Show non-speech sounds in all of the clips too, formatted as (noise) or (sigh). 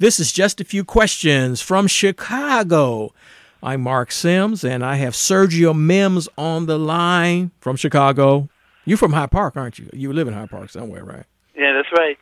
This is just a few questions from Chicago. I'm Marc Sims, and I have Sergio Mims on the line from Chicago. You're from Hyde Park, aren't you? You live in Hyde Park somewhere, right? Yeah, that's right.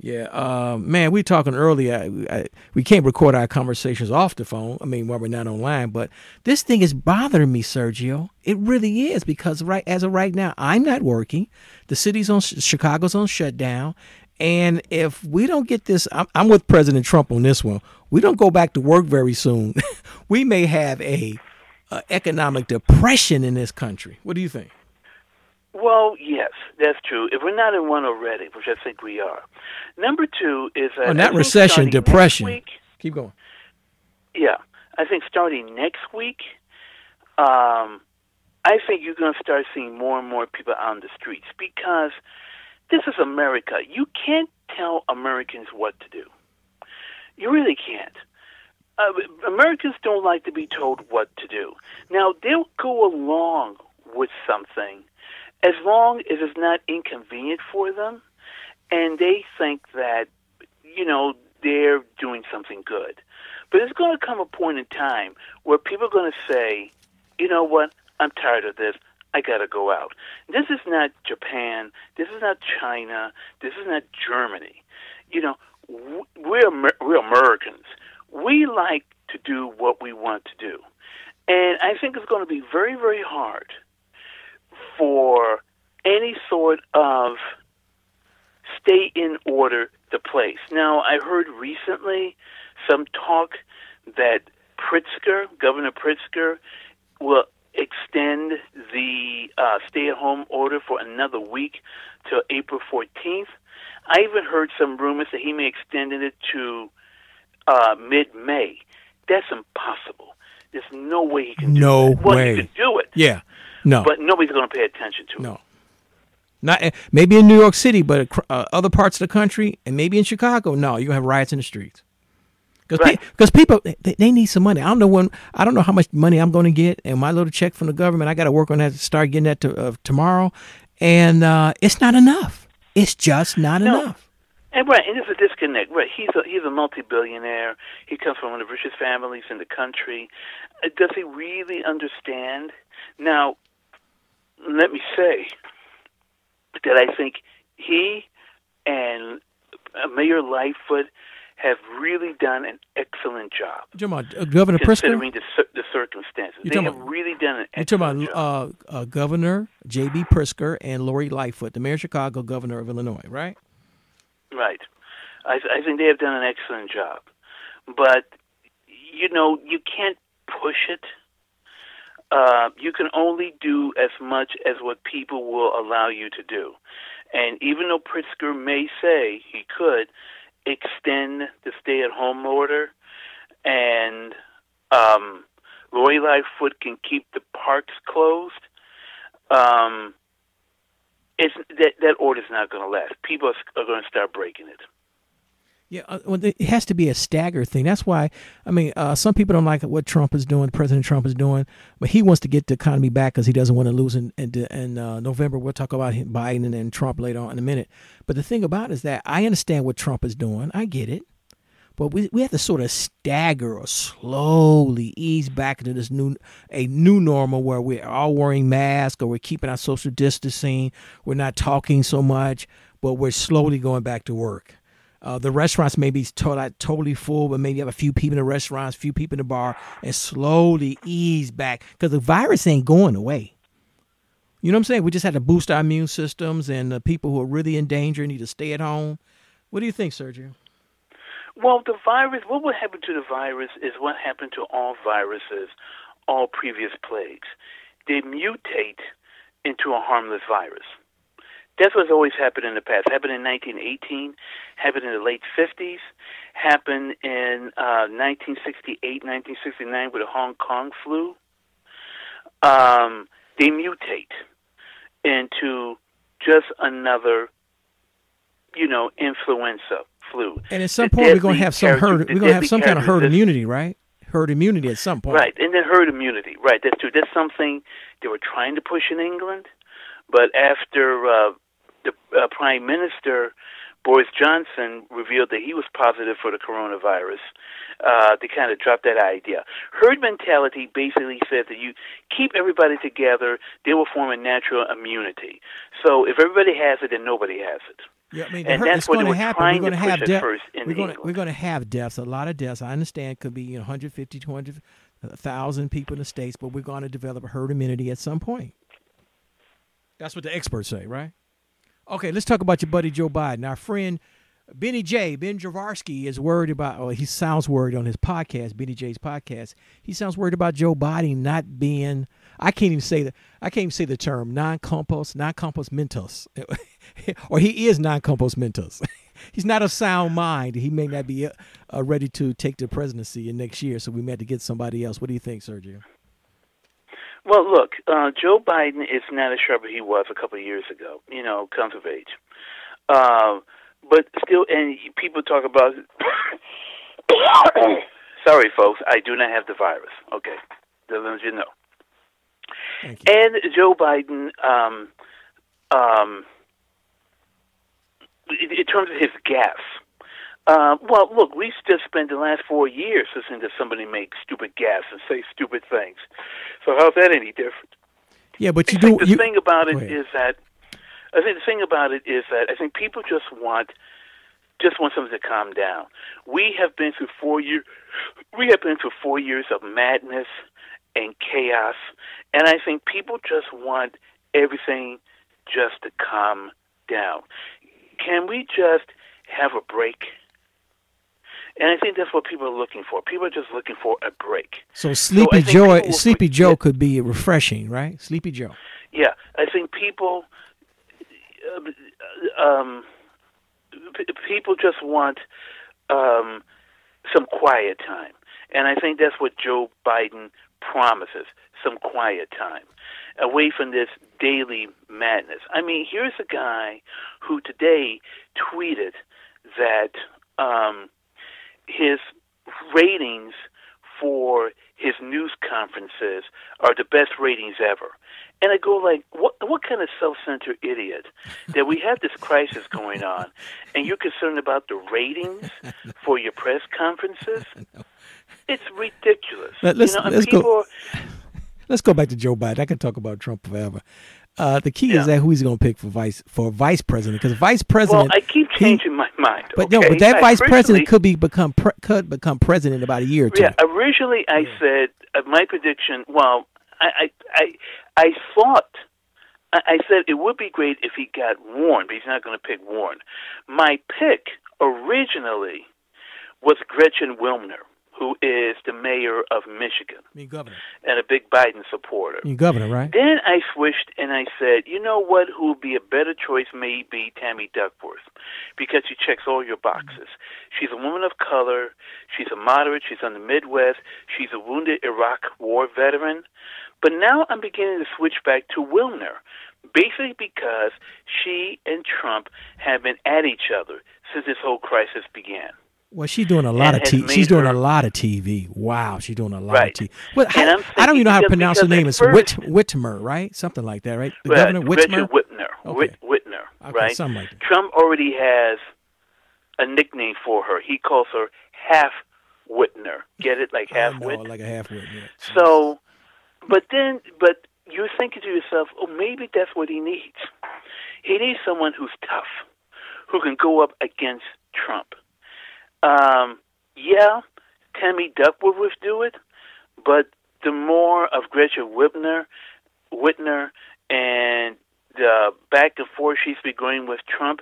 Yeah, uh, man, we talking earlier. I, I, we can't record our conversations off the phone. I mean, while we're not online, but this thing is bothering me, Sergio. It really is because right as of right now, I'm not working. The city's on Chicago's on shutdown, and if we don't get this, I'm, I'm with President Trump on this one. We don't go back to work very soon. (laughs) we may have a, a economic depression in this country. What do you think? Well, yes, that's true. If we're not in one already, which I think we are. Number two is uh, oh, not recession, depression. Week, Keep going. Yeah, I think starting next week, um, I think you're going to start seeing more and more people on the streets because this is America. You can't tell Americans what to do. You really can't. Uh, Americans don't like to be told what to do. Now, they'll go along with something as long as it's not inconvenient for them and they think that, you know, they're doing something good. But there's going to come a point in time where people are going to say, you know what, I'm tired of this. I got to go out. This is not Japan. This is not China. This is not Germany. You know, we're we're Americans. We like to do what we want to do, and I think it's going to be very very hard for any sort of stay in order to place. Now, I heard recently some talk that Pritzker, Governor Pritzker, will extend the uh, stay at home order for another week till April 14th. I even heard some rumors that he may extend it to uh, mid May. That's impossible. There's no way he can no do it. Well, way. he could do it. Yeah. No. But nobody's going to pay attention to it. No. Not eh, maybe in New York City, but uh, other parts of the country, and maybe in Chicago. No, you have riots in the streets because Right. pe- people they, they need some money. I don't know when I don't know how much money I'm going to get, and my little check from the government. I got to work on that to start getting that to, uh, tomorrow, and uh, it's not enough. It's just not No. enough. And right, and there's a disconnect. Right, he's a he's a multi-billionaire. He comes from one of the richest families in the country. Uh, Does he really understand? Now, let me say that I think he and uh, Mayor Lightfoot have really done an excellent job. You talking about uh, Governor Pritzker? considering the, the circumstances. You they have about- really done an You're talking about uh, uh, Governor J.B. Pritzker and Lori Lightfoot, the mayor of Chicago, governor of Illinois, right? Right. I, I think they have done an excellent job. But, you know, you can't push it. Uh, you can only do as much as what people will allow you to do. And even though Pritzker may say he could extend the stay at home order and um, Lori Lightfoot can keep the parks closed, um, it's, that, that order's not going to last. People are, are going to start breaking it. Yeah, uh, well, it has to be a stagger thing. That's why, I mean, uh, some people don't like what Trump is doing, President Trump is doing, but he wants to get the economy back because he doesn't want to lose in, in, in uh, November. We'll talk about him, Biden and Trump later on in a minute. But the thing about it is that I understand what Trump is doing. I get it. But we, we have to sort of stagger or slowly ease back into this new a new normal where we're all wearing masks or we're keeping our social distancing. We're not talking so much, but we're slowly going back to work. Uh, the restaurants may be to- totally full, but maybe have a few people in the restaurants, few people in the bar, and slowly ease back because the virus ain't going away. You know what I'm saying? We just had to boost our immune systems, and the people who are really in danger need to stay at home. What do you think, Sergio? Well, the virus, what would happen to the virus is what happened to all viruses, all previous plagues. They mutate into a harmless virus. That's what's always happened in the past. Happened in 1918, happened in the late 50s, happened in uh, 1968, 1969 with the Hong Kong flu. Um, they mutate into just another, you know, influenza flu. And at some The point, we're going to have some herd. We're going to have some kind of herd immunity, right? Herd immunity at some point. Right, and then herd immunity. Right, that's true. That's something they were trying to push in England, but after uh, the uh, prime minister Boris Johnson revealed that he was positive for the coronavirus. Uh, they kind of dropped that idea. Herd mentality basically said that you keep everybody together, they will form a natural immunity. So if everybody has it, then nobody has it. Yeah, I mean, and her- that's it's what going to happen. We're going to have at death. first in We're going to we're going to have deaths. A lot of deaths. I understand it could be you know 150, 200 thousand people in the states, but we're going to develop a herd immunity at some point. That's what the experts say, right? Okay, let's talk about your buddy Joe Biden. Our friend Benny J. Ben Javarsky is worried about. Oh, he sounds worried on his podcast, Benny J's podcast. He sounds worried about Joe Biden not being. I can't even say the. I can't even say the term non-compos, non-compos mentos, (laughs) or he is non-compos mentos. (laughs) He's not of sound mind. He may not be uh, ready to take the presidency in next year, so we may have to get somebody else. What do you think, Sergio? Well, look, uh, Joe Biden is not as sharp as he was a couple of years ago. You know, comes of age. Uh, but still, and people talk about. (coughs) Sorry, folks, I do not have the virus. Okay, just let you know. You. And Joe Biden, um, um, in, terms of his gaffes, uh, well, look, we've just spent the last four years listening to somebody make stupid gaffes and say stupid things. So how's that any different? Yeah, but you I do. the you, thing about it is that I think the thing about it is that I think people just want just want something to calm down. We have been through four years. We have been through four years of madness and chaos, and I think people just want everything just to calm down. Can we just have a break? And I think that's what people are looking for. People are just looking for a break. so Sleepy think Joe, people will Sleepy Joe forget- could be refreshing, right? Sleepy Joe. Yeah, I think people, uh, um, people just want um, some quiet time, and I think that's what Joe Biden promises: some quiet time, away from this daily madness. I mean, here's a guy who today tweeted that um, his ratings for his news conferences are the best ratings ever. And I go like, what what kind of self-centered idiot that we have this crisis going on, and you're concerned about the ratings (laughs) for your press conferences? (laughs) It's ridiculous. Let- let's- you know, let's go- are- (laughs) Let's go back to Joe Biden. I can talk about Trump forever. Uh, the key is that who he's going to pick for vice for vice president because vice president. Well. I keep he- changing my mind. but no, okay? but that I vice president could be become pre, could become president in about a year or two. Yeah, originally I said uh, my prediction. Well, I I I, I thought I, I said it would be great if he got Warren, but he's not going to pick Warren. My pick originally was Gretchen Wilmner, who is the mayor of Michigan mean, governor. and a big Biden supporter. Mean, governor, right? Then I switched and I said, you know what? Who would be a better choice? May be Tammy Duckworth, because she checks all your boxes. She's a woman of color. She's a moderate. She's on the Midwest. She's a wounded Iraq War veteran. But now I'm beginning to switch back to Wilner, basically because she and Trump have been at each other since this whole crisis began. Well, she's doing a lot of TV. She's doing her- a lot of TV. Wow, she's doing a lot Right. of TV. Well, how- I'm don't even know how to pronounce her name. It's Whit, Whitmer, right? Something like that, right? The Right, governor Whitmer. Whitner. Okay. Whit, Whitner, Okay, right? something like that. Trump already has a nickname for her. He calls her Half Whitner. Get it? Like half I wit. like a half wit. Yeah. So, but then, but you're thinking to yourself, oh, maybe that's what he needs. He needs someone who's tough, who can go up against Trump. Um, yeah, Tammy Duckworth would do it, but the more of Gretchen Whitner, Whitner, and the back and forth she's been going with Trump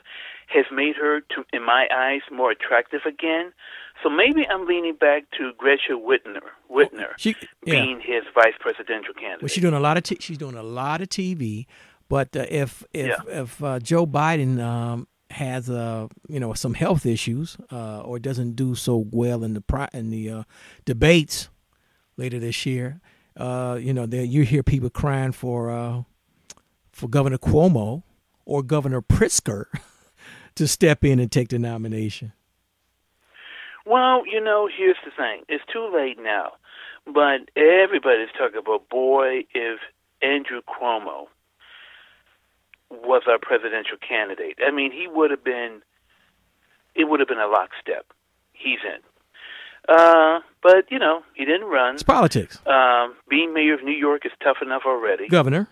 has made her, to, in my eyes, more attractive again. So maybe I'm leaning back to Gretchen Whitner, Whitner She, yeah. being his vice presidential candidate. Well, she's doing a lot of t- she's doing a lot of TV, but uh, if if Yeah. if uh, Joe Biden um, has uh you know some health issues uh, or doesn't do so well in the pri- in the uh, debates later this year, uh, you know you hear people crying for uh, for Governor Cuomo or Governor Pritzker (laughs) to step in and take the nomination. Well, you know, here's the thing. It's too late now. But everybody's talking about, boy, if Andrew Cuomo was our presidential candidate. I mean, he would have been it would have been a lockstep. He's in. Uh, but you know, he didn't run. It's politics. Um, being mayor of New York is tough enough already. Governor.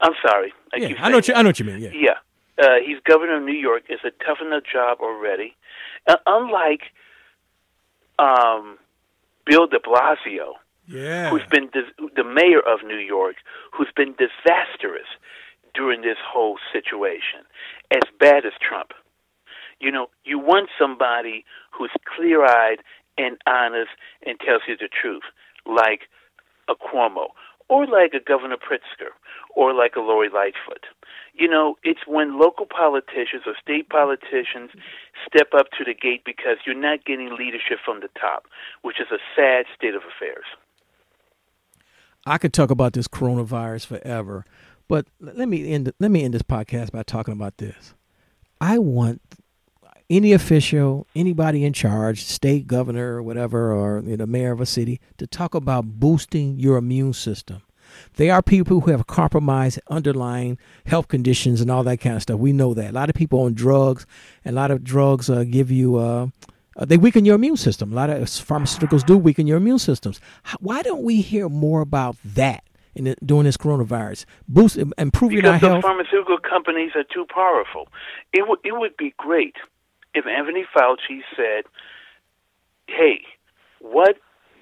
I'm sorry. I yeah, I know. What you, I know what you mean. Yeah. Yeah. Uh, he's governor of New York. It's a tough enough job already. Uh, unlike um, Bill de Blasio, Yeah. who's been dis- the mayor of New York, who's been disastrous during this whole situation, as bad as Trump. You know, you want somebody who's clear eyed and honest and tells you the truth, like a Cuomo, or like a Governor Pritzker, or like a Lori Lightfoot. You know, it's when local politicians or state politicians step up to the gate because you're not getting leadership from the top, which is a sad state of affairs. I could talk about this coronavirus forever, but let me end. Let me end this podcast by talking about this. I want any official, anybody in charge, state governor or whatever, or you know, mayor of a city, to talk about boosting your immune system. They are people who have compromised underlying health conditions and all that kind of stuff. We know that. A lot of people on drugs, and a lot of drugs uh, give you. Uh, uh, they weaken your immune system. A lot of pharmaceuticals do weaken your immune systems. How, why don't we hear more about that in the, during this coronavirus? Boost, improving because our the health. pharmaceutical companies are too powerful. It would it would be great if Anthony Fauci said, "Hey, what?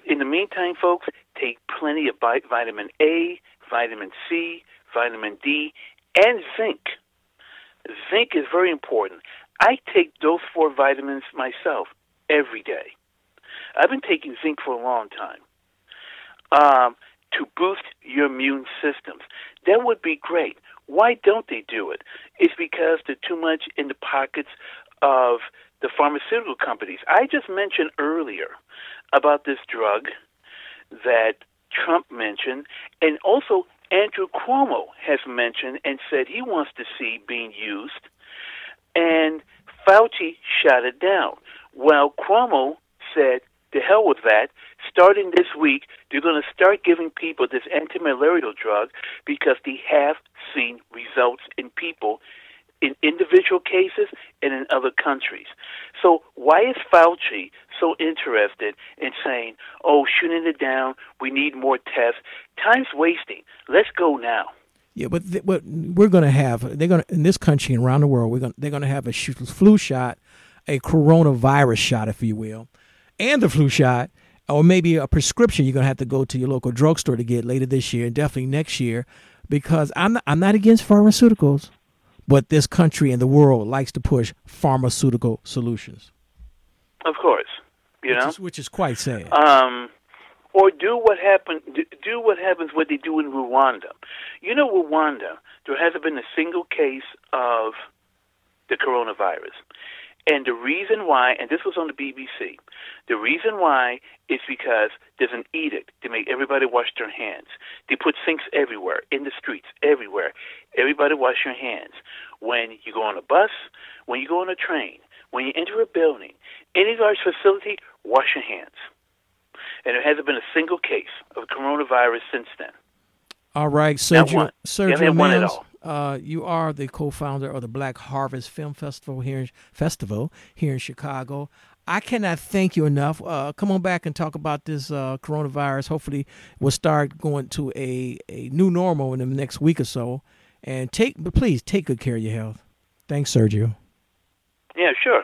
In the meantime, folks, take plenty of vi- vitamin A, vitamin C, vitamin D, and zinc. Zinc is very important. I take those four vitamins myself every day. I've been taking zinc for a long time." Um, to boost your immune systems. That would be great. Why don't they do it? It's because they're too much in the pockets of the pharmaceutical companies. I just mentioned earlier about this drug that Trump mentioned, and also Andrew Cuomo has mentioned and said he wants to see being used, and Fauci shot it down. Well, Cuomo said, to hell with that. Starting this week, they're going to start giving people this anti-malarial drug because they have seen results in people in individual cases and in other countries. So why is Fauci so interested in saying, "Oh, shooting it down. We need more tests. Time's wasting. Let's go now." Yeah, but th- what we're going to have, they're going to in this country and around the world, we're going they're going to have a sh- flu shot, a coronavirus shot, if you will, and the flu shot, or maybe a prescription you're going to have to go to your local drugstore to get later this year and definitely next year, because I'm not, I'm not against pharmaceuticals, but this country and the world likes to push pharmaceutical solutions, Of course, you which know. is, which is quite sad. um, or do what happened. Do, do what happens what they do in Rwanda. You know, Rwanda. There hasn't been a single case of the coronavirus, and the reason why, and this was on the BBC, the reason why is because there's an edict to make everybody wash their hands. They put sinks everywhere, in the streets, everywhere. Everybody wash your hands. When you go on a bus, when you go on a train, when you enter a building, any large facility, wash your hands. And there hasn't been a single case of coronavirus since then. All right, Sergio. Sergio Yeah, uh, you are the co-founder of the Black Harvest Film Festival here in, Festival here in Chicago. I cannot thank you enough. Uh, come on back and talk about this uh, coronavirus. Hopefully, we'll start going to a, a new normal in the next week or so. And take, but please take good care of your health. Thanks, Sergio. Yeah, sure.